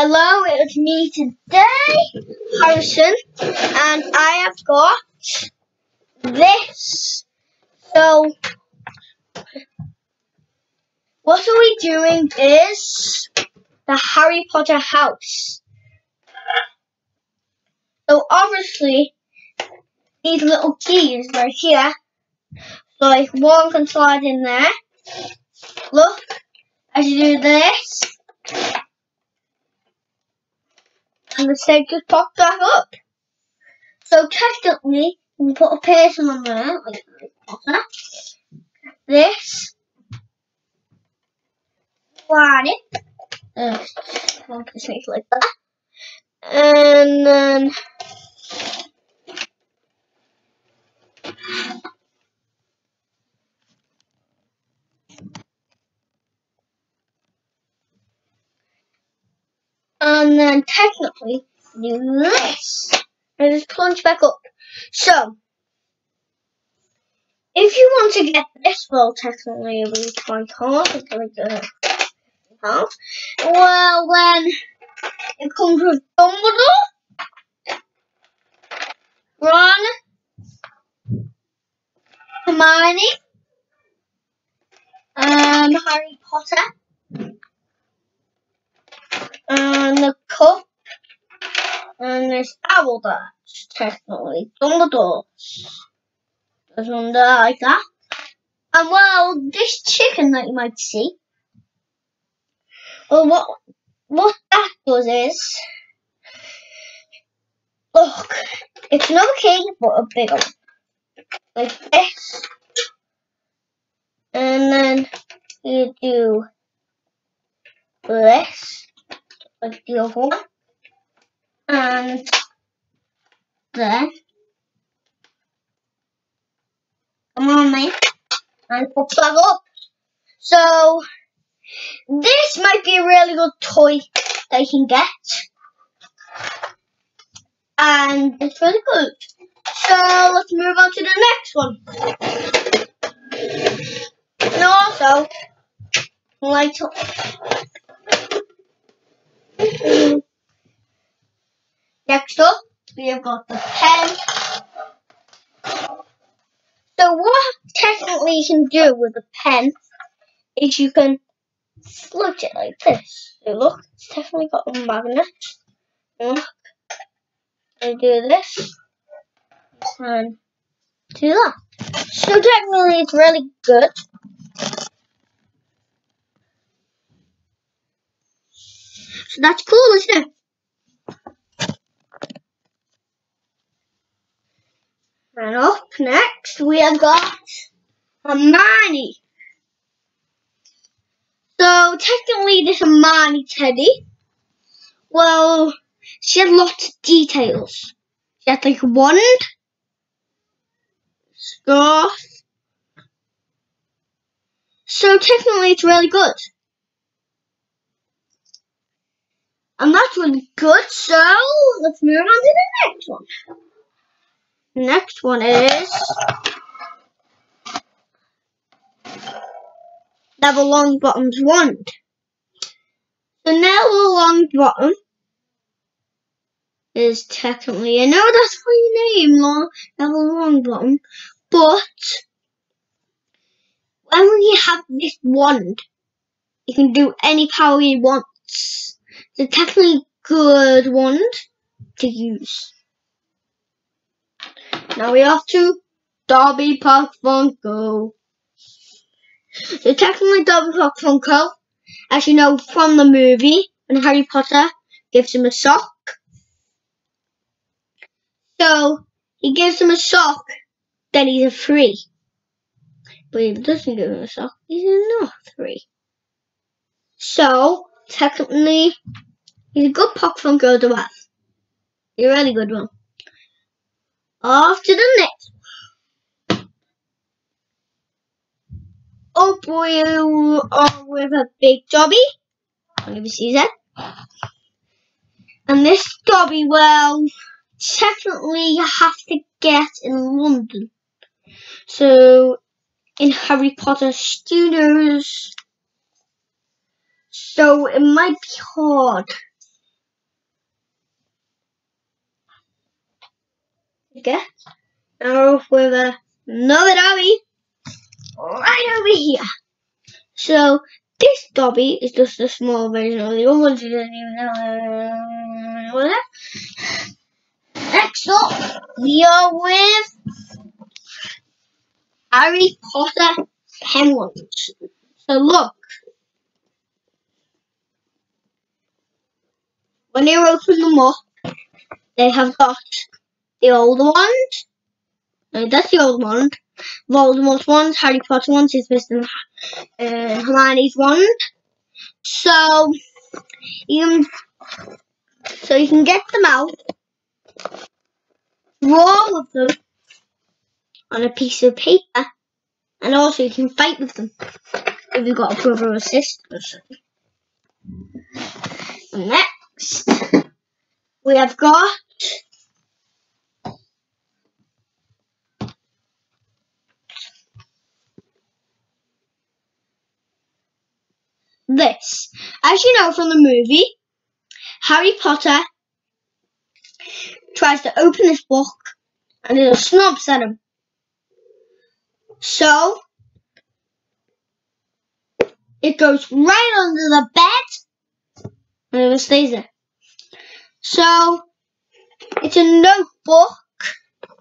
Hello, it's me today, Harrison, and I have got this. So, what are we doing is the Harry Potter house. So obviously, these little keys right here, so like one can slide in there. Look, as you do this, and the stage just pops back up. So technically, you put a person on there, like This. Slide it. Uh, like that. And then and then technically do this and just plunge back up. So, if you want to get this, well, technically be quite hard. It's like the half. Well, then it comes with Dumbledore, Ron, Hermione, and Harry Potter and this owl that's technically Dumbledore's. There's one there like that. And well, this chicken that you might see, well, what what that does is, look, it's another key, but a bigger one, like this, and then you do this like the other one. And then come on mate and put that up. So this might be a really good toy that you can get. And it's really good. So let's move on to the next one. And also, like to Next up, we have got the pen. So what technically you can do with a pen is you can float it like this. So look, it's definitely got a magnet. Look, I do this and do that. So technically it's really good. So that's cool, isn't it? And up next, we have got Hermione. So, technically, this Hermione Teddy, well, she had lots of details. She had like a wand, scarf. So, technically, it's really good. And that's really good, so let's move on to the next one. Next one is Neville Longbottom's wand. So Neville Longbottom is technically, I know that's my name, Long, Neville Longbottom, but when you have this wand, you can do any power you want. It's a technically good wand to use. Now we have to Dobby Puck Funko. So technically Dobby Puck Funko, as you know from the movie, when Harry Potter gives him a sock. So he gives him a sock, then he's a three. But he doesn't give him a sock, he's not three. So technically He's a good Puck Funko to have. He's a really good one. Off to the next Up we are with a big Dobby. I'll give see that. And this Dobby, well, technically you have to get in London. So, in Harry Potter Studios. So, it might be hard Okay, now we're off with another Dobby right over here. So this Dobby is just a small version of the other ones you don't even know what Next up, we are with Harry Potter penguins. So look, when you open them up, they have got the old ones? No, that's the old one. Voldemort's wand, Harry Potter wand, his Mr. Uh, Hermione's wand. So you can, so you can get them out, draw all of them on a piece of paper, and also you can fight with them if you've got a brother or sister or something. Next, we have got this. As you know from the movie, Harry Potter tries to open this book and it snubs at him. So, it goes right under the bed and it stays there. So, it's a notebook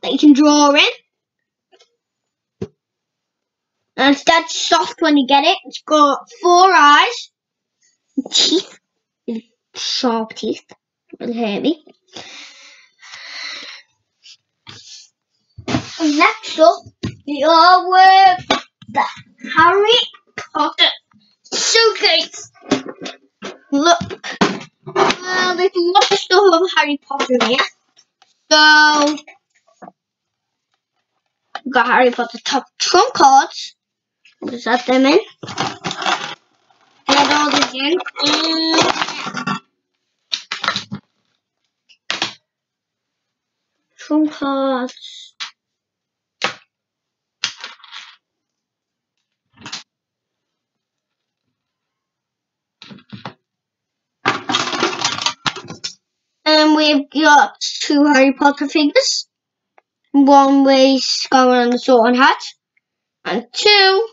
that you can draw in. And it's dead soft when you get it. It's got four eyes, teeth, sharp teeth, really heavy. me? next up, the artwork, the Harry Potter suitcase. Look, well, there's a lot of stuff of Harry Potter here. So, we've got Harry Potter top trump cards. Just them in. Add all this in. And cards. And we've got two Harry Potter figures. One with Scarlet and the Sword and Hat. And two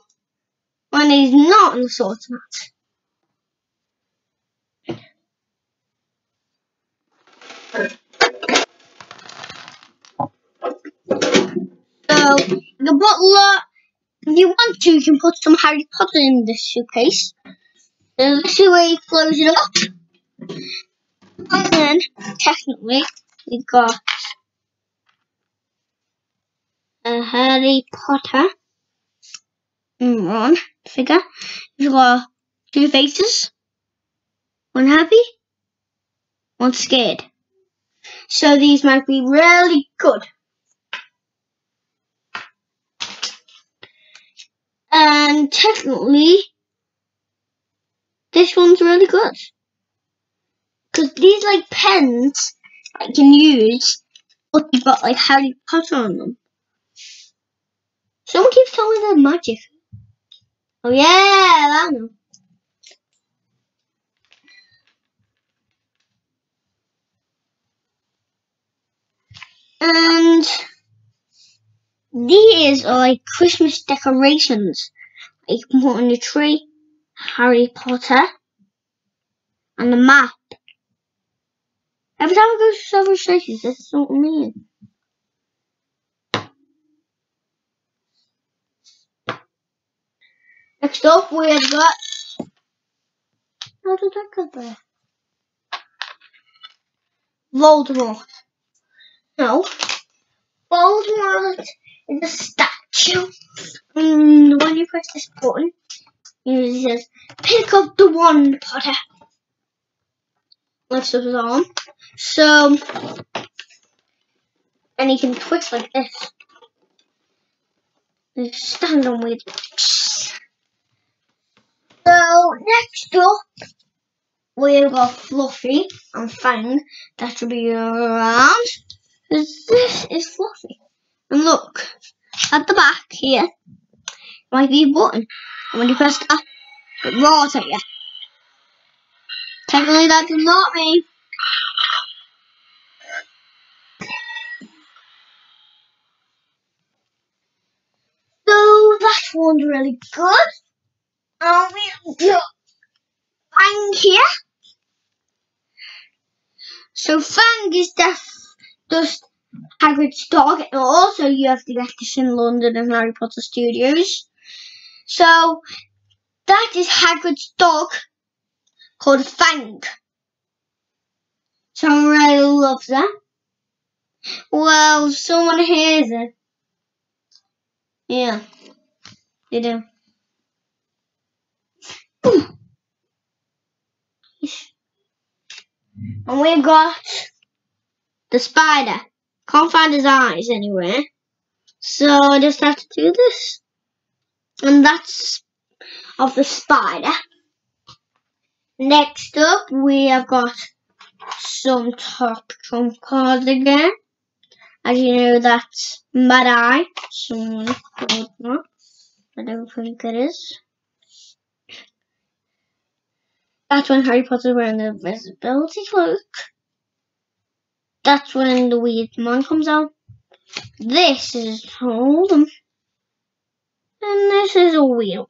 when he's not on the sort hat. mat. So, the butler, if you want to, you can put some Harry Potter in this suitcase. And this is where you close it up. And then, technically, we've got a Harry Potter. One figure. You got two faces. One happy, one scared. So these might be really good. And technically, this one's really good. Because these like pens I can use, but you've got like Harry Potter on them. Someone keeps telling me they're magic. Oh yeah, I know. And these are like Christmas decorations. You can put on your tree, Harry Potter, and the map. Every time I go to several places, what I mean. Next up we've got... How did that get there? Voldemort. No. Voldemort is a statue. And when you press this button, it says, pick up the wand, Potter. Lifts up his arm. So, and he can twist like this. Stand on with so next up, we've got Fluffy and Fang that will be around. This is Fluffy. And look, at the back here, might be a button. And when you press that, it roars at you. Technically that's not me. So that one's really good. We've got Fang here. So Fang is def just Hagrid's dog, and also you have to in London and Harry Potter Studios. So that is Hagrid's dog called Fang. Someone really loves it. Well, someone hears it. Yeah, they do. And we've got the spider. Can't find his eyes anywhere. So I just have to do this. And that's of the spider. Next up, we have got some top trump cards again. As you know, that's Mad Eye. Someone called that. I don't think it is. That's when Harry Potter's wearing the invisibility cloak. That's when the weird man comes out. This is Holden. And this is a wheel.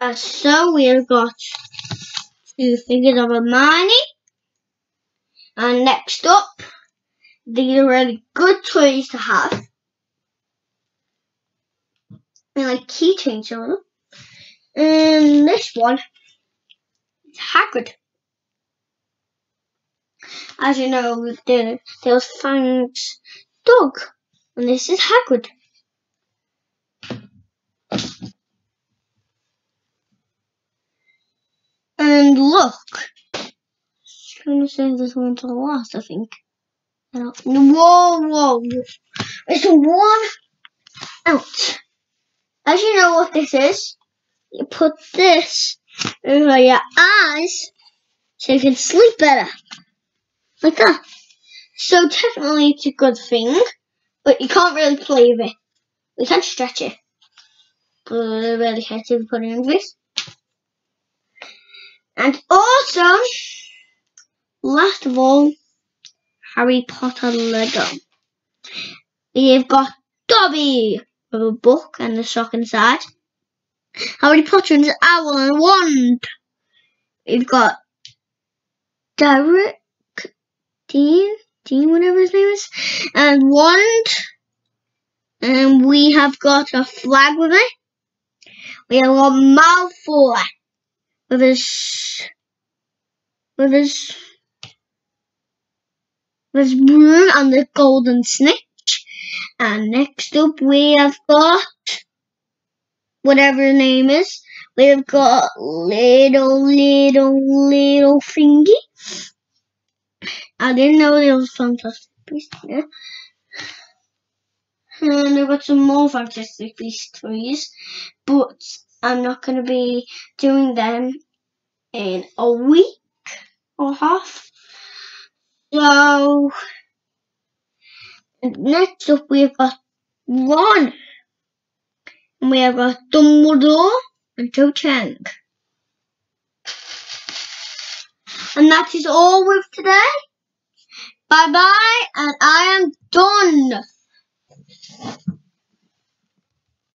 And so we've got two figures of Hermione. And next up, these are really good toys to have. And like keychains on them. And this one is Hagrid. As you know, there, there was Fang's dog. And this is Hagrid. And look. I'm just gonna save this one to the last, I think. Whoa, whoa, whoa. It's one out. As you know what this is, you put this over your eyes so you can sleep better. Like that. So technically it's a good thing, but you can't really play with it. You can stretch it. But I really hate to put it in this. And also, last of all, Harry Potter Lego. We've got Dobby with a book and a sock inside. Harry Potter and his owl and wand. We've got Derek, Dean, Dean, whatever his name is, and wand. And we have got a flag with it. We have got Malfoy with his with his with his broom and the golden snitch. And next up we have got whatever the name is. We've got little little little thingy. I didn't know there was fantastic beast there. And I've got some more fantastic beast toys, but I'm not going to be doing them in a week or half. So, next up we've got one. And we have got Dumbledore and Cho Chang. And that is all with today. Bye bye, and I am done.